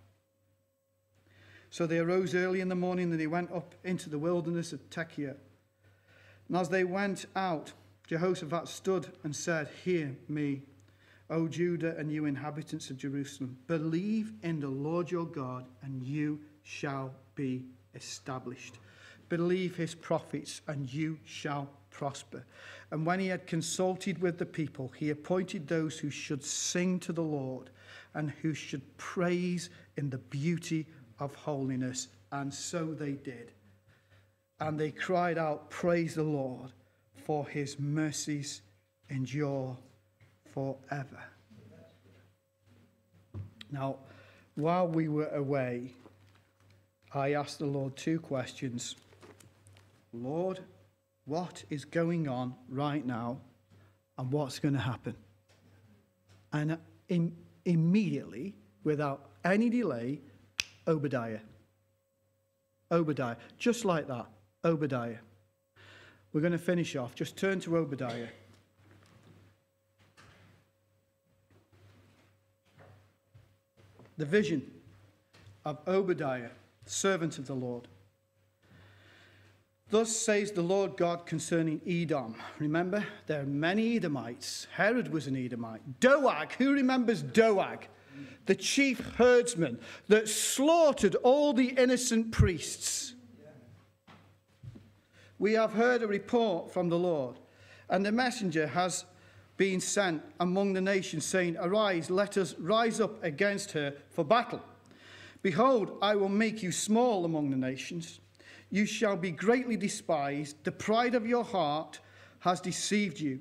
So they arose early in the morning and they went up into the wilderness of Tekoa. And as they went out, Jehoshaphat stood and said, Hear me, O Judah and you inhabitants of Jerusalem. Believe in the Lord your God, and you shall be established. Believe his prophets, and you shall prosper. And when he had consulted with the people, he appointed those who should sing to the Lord and who should praise in the beauty of holiness. And so they did. And they cried out, Praise the Lord, for his mercies endure forever. Now, while we were away, I asked the Lord two questions Lord, what is going on right now and what's going to happen? And uh, in, immediately, without any delay, Obadiah. Obadiah. Just like that. Obadiah. We're going to finish off. Just turn to Obadiah. The vision of Obadiah, servant of the Lord. Thus says the Lord God concerning Edom. Remember, there are many Edomites. Herod was an Edomite. Doeg, who remembers Doeg? The chief herdsman that slaughtered all the innocent priests. We have heard a report from the Lord, and the messenger has been sent among the nations, saying, Arise, let us rise up against her for battle. Behold, I will make you small among the nations you shall be greatly despised. The pride of your heart has deceived you.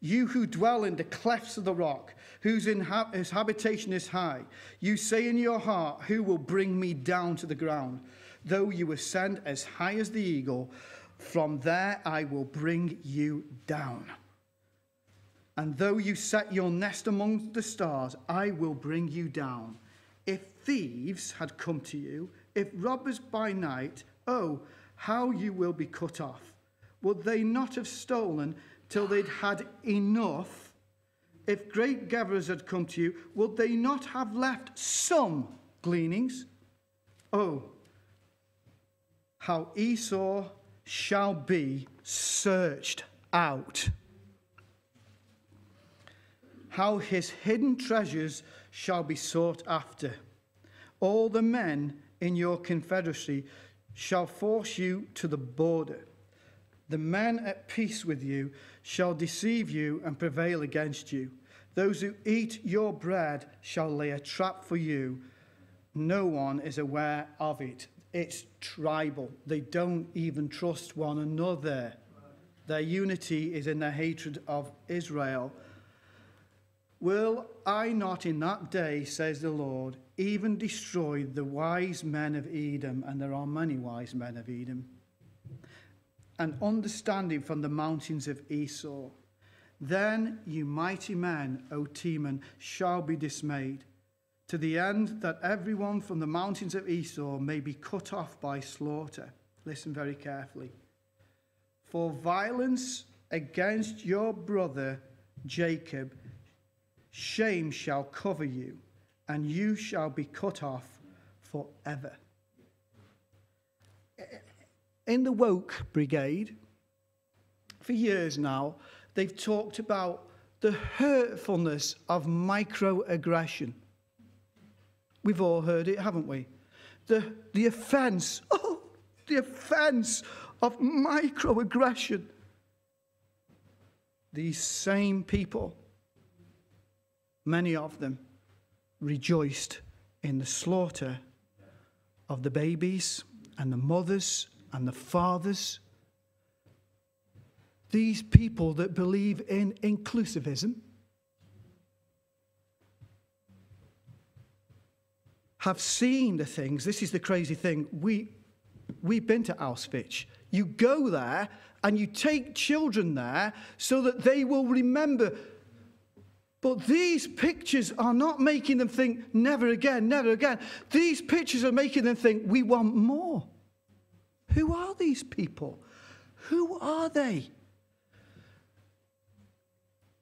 You who dwell in the clefts of the rock, whose, inha- habitation is high, you say in your heart, Who will bring me down to the ground? Though you ascend as high as the eagle, from there I will bring you down. And though you set your nest among the stars, I will bring you down. If thieves had come to you, if robbers by night, Oh, how you will be cut off. Would they not have stolen till they'd had enough? If great gatherers had come to you, would they not have left some gleanings? Oh, how Esau shall be searched out. How his hidden treasures shall be sought after. All the men in your confederacy shall force you to the border. The men at peace with you shall deceive you and prevail against you. Those who eat your bread shall lay a trap for you. No one is aware of it. It's tribal. They don't even trust one another. Their unity is in their hatred of Israel. Will I not in that day, says the Lord, even destroy the wise men of Edom, and there are many wise men of Edom, and understanding from the mountains of Esau? Then you mighty men, O Teman, shall be dismayed, to the end that everyone from the mountains of Esau may be cut off by slaughter. Listen very carefully. For violence against your brother Jacob, Shame shall cover you, and you shall be cut off forever. In the woke brigade, for years now, they've talked about the hurtfulness of microaggression. We've all heard it, haven't we? The, the offence, [LAUGHS] oh, the offence of microaggression. These same people many of them rejoiced in the slaughter of the babies and the mothers and the fathers. These people that believe in inclusivism have seen the things. This is the crazy thing. We, we've been to Auschwitz. You go there and you take children there so that they will remember but these pictures are not making them think, never again, never again. These pictures are making them think, we want more. Who are these people? Who are they?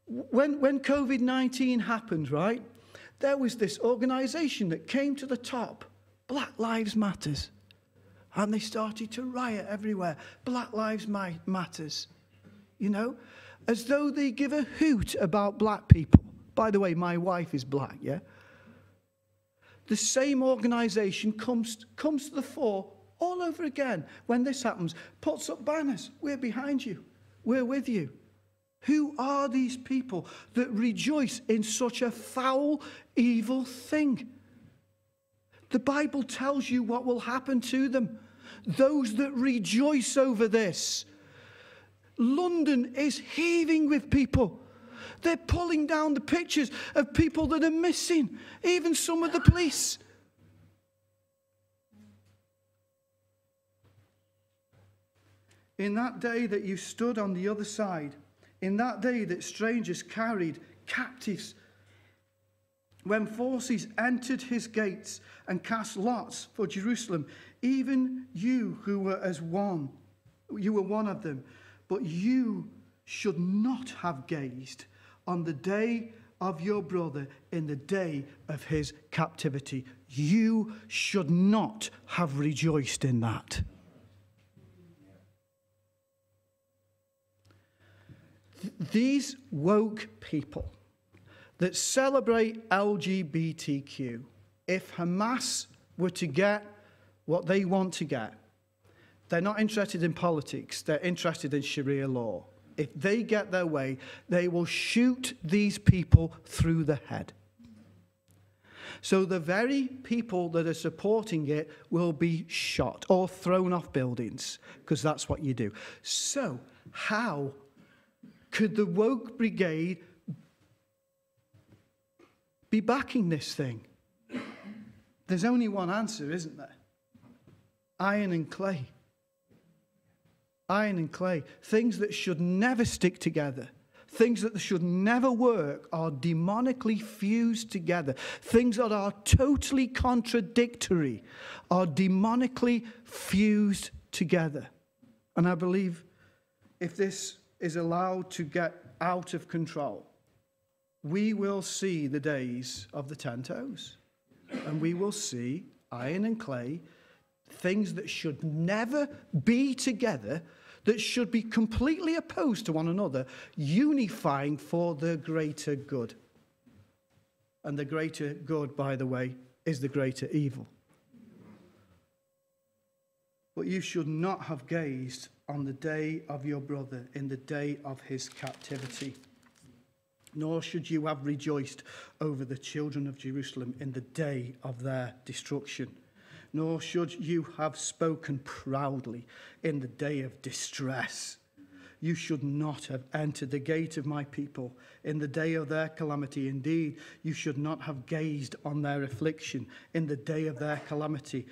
When, when COVID 19 happened, right, there was this organization that came to the top Black Lives Matters. And they started to riot everywhere. Black Lives Matters. You know, as though they give a hoot about black people. By the way, my wife is black, yeah? The same organization comes, comes to the fore all over again when this happens, puts up banners. We're behind you, we're with you. Who are these people that rejoice in such a foul, evil thing? The Bible tells you what will happen to them. Those that rejoice over this. London is heaving with people they're pulling down the pictures of people that are missing, even some of the police. In that day that you stood on the other side, in that day that strangers carried captives, when forces entered his gates and cast lots for Jerusalem, even you who were as one, you were one of them, but you should not have gazed on the day of your brother in the day of his captivity. You should not have rejoiced in that. these woke people that celebrate LGBTQ, if Hamas were to get what they want to get, they're not interested in politics, they're interested in Sharia law. If they get their way, they will shoot these people through the head. So the very people that are supporting it will be shot or thrown off buildings, because that's what you do. So, how could the woke brigade be backing this thing? There's only one answer, isn't there? Iron and clay. Iron and clay. Things that should never stick together. Things that should never work are demonically fused together. Things that are totally contradictory are demonically fused together. And I believe if this is allowed to get out of control, we will see the days of the ten toes. And we will see iron and clay, things that should never be together, that should be completely opposed to one another, unifying for the greater good. And the greater good, by the way, is the greater evil. But you should not have gazed on the day of your brother, in the day of his captivity. Nor should you have rejoiced over the children of Jerusalem in the day of their destruction. Nor should you have spoken proudly in the day of distress. You should not have entered the gate of my people in the day of their calamity. Indeed, you should not have gazed on their affliction in the day of their calamity,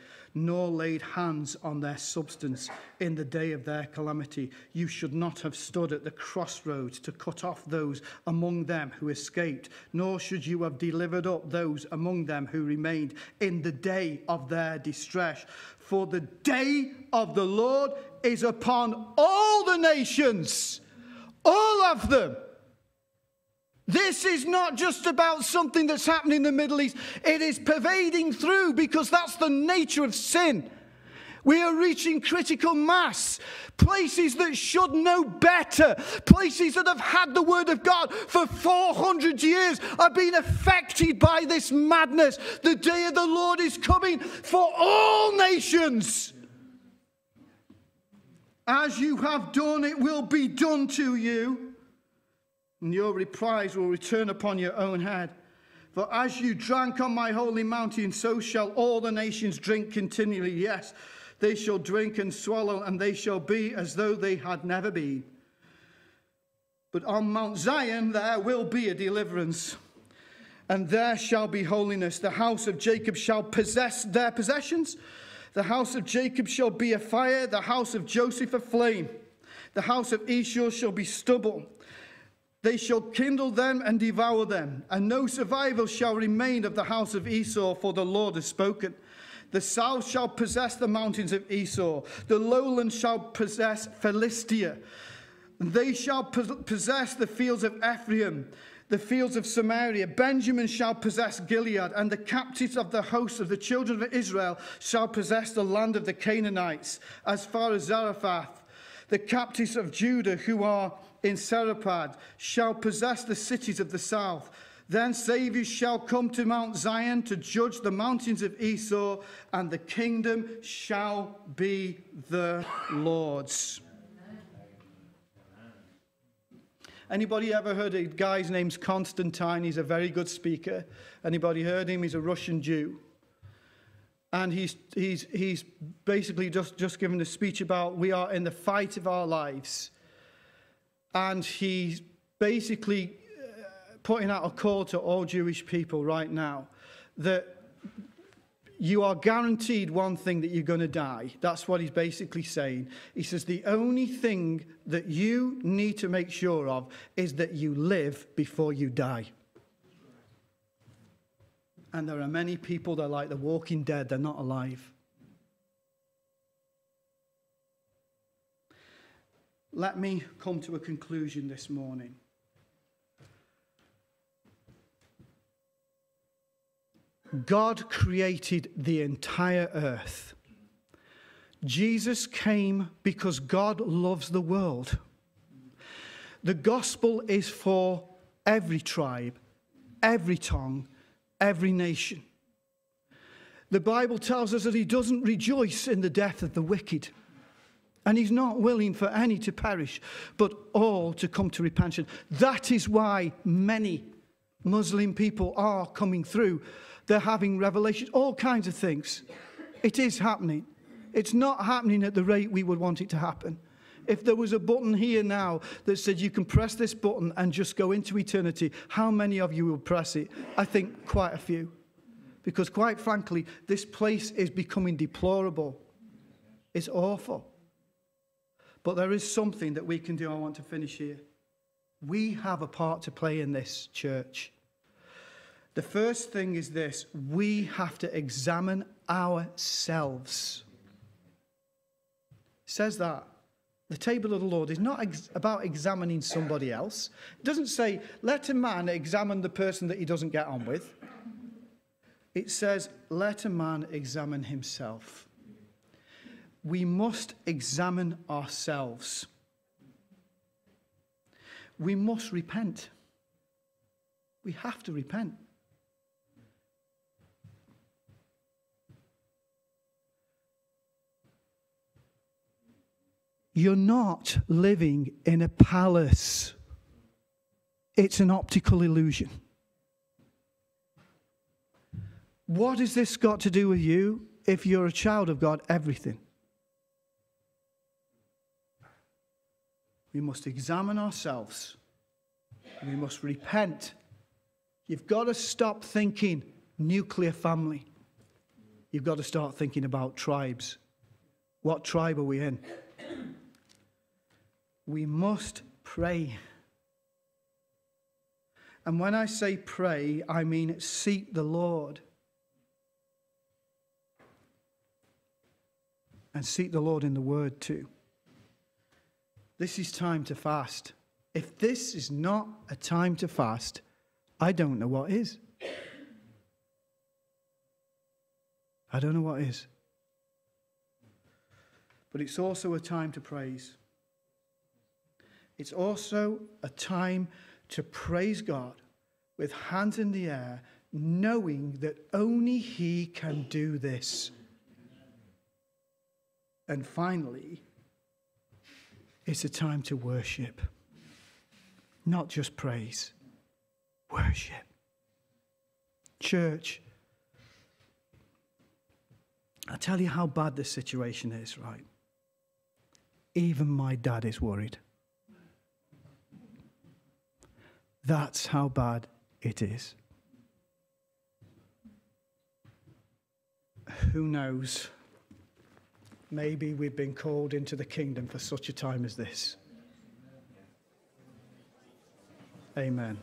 nor laid hands on their substance in the day of their calamity. You should not have stood at the crossroads to cut off those among them who escaped, nor should you have delivered up those among them who remained in the day of their distress. For the day of the Lord is upon all the nations, all of them. This is not just about something that's happening in the Middle East. It is pervading through because that's the nature of sin. We are reaching critical mass. Places that should know better, places that have had the word of God for 400 years are being affected by this madness. The day of the Lord is coming for all nations. As you have done, it will be done to you and your reprise will return upon your own head. For as you drank on my holy mountain, so shall all the nations drink continually. Yes, they shall drink and swallow, and they shall be as though they had never been. But on Mount Zion there will be a deliverance, and there shall be holiness. The house of Jacob shall possess their possessions. The house of Jacob shall be a fire, the house of Joseph a flame. The house of Esau shall be stubble. They shall kindle them and devour them, and no survival shall remain of the house of Esau, for the Lord has spoken. The south shall possess the mountains of Esau, the lowland shall possess Philistia. They shall possess the fields of Ephraim, the fields of Samaria. Benjamin shall possess Gilead, and the captives of the host of the children of Israel shall possess the land of the Canaanites, as far as Zarephath. The captives of Judah who are in Sepharad shall possess the cities of the south. Then Saviour shall come to Mount Zion to judge the mountains of Esau, and the kingdom shall be the Lord's. Anybody ever heard a guy's name's Constantine? He's a very good speaker. Anybody heard him? He's a Russian Jew. And he's, he's, he's basically just, just given a speech about we are in the fight of our lives and he's basically uh, putting out a call to all Jewish people right now that you are guaranteed one thing that you're going to die. That's what he's basically saying. He says the only thing that you need to make sure of is that you live before you die. And there are many people that are like the walking dead, they're not alive. Let me come to a conclusion this morning. God created the entire earth. Jesus came because God loves the world. The gospel is for every tribe, every tongue, every nation. The Bible tells us that he doesn't rejoice in the death of the wicked. And he's not willing for any to perish, but all to come to repentance. That is why many Muslim people are coming through they're having revelations, all kinds of things. It is happening. It's not happening at the rate we would want it to happen. If there was a button here now that said you can press this button and just go into eternity, how many of you will press it? I think quite a few. Because, quite frankly, this place is becoming deplorable. It's awful. But there is something that we can do. I want to finish here. We have a part to play in this church. The first thing is this we have to examine ourselves. It says that. The table of the Lord is not ex- about examining somebody else. It doesn't say, let a man examine the person that he doesn't get on with. It says, let a man examine himself. We must examine ourselves. We must repent. We have to repent. You're not living in a palace, it's an optical illusion. What has this got to do with you if you're a child of God? Everything. We must examine ourselves. We must repent. You've got to stop thinking nuclear family. You've got to start thinking about tribes. What tribe are we in? we must pray. And when I say pray, I mean seek the Lord. And seek the Lord in the Word too. This is time to fast. If this is not a time to fast, I don't know what is. I don't know what is. But it's also a time to praise. It's also a time to praise God with hands in the air, knowing that only He can do this. And finally, it's a time to worship, not just praise, worship. Church, I tell you how bad this situation is, right? Even my dad is worried. That's how bad it is. Who knows? Maybe we've been called into the kingdom for such a time as this. Amen.